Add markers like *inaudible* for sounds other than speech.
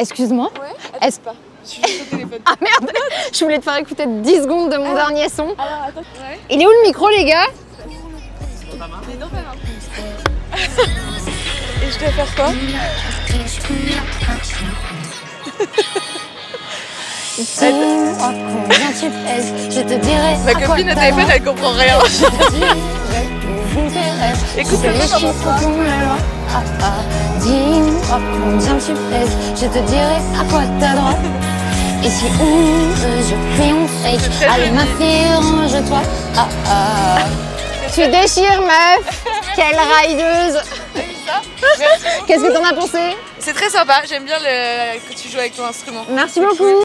Excuse-moi. Ouais Est-ce- pas. Je suis juste au téléphone. Ah merde *laughs* Je voulais te faire écouter 10 secondes de mon dernier son. Alors attends. Ouais. Il est où le micro, les gars? Mais non, pas grave. Et je dois faire quoi? Combien tu pèses, je te dirai. Ma à quoi copine au t'as téléphone, elle comprend rien. Je te dirai rêves. Écoute, C'est le les son, comment ah. Dis-moi combien tu pèses, je te dirai à quoi t'as droit. Et si on veut, je fais on fake. Allez, ma fille, range-toi. Ah, ah. Tu déchires, meuf Quelle railleuse Qu'est-ce que t'en as pensé? C'est très sympa, j'aime bien le... que tu joues avec ton instrument. Merci beaucoup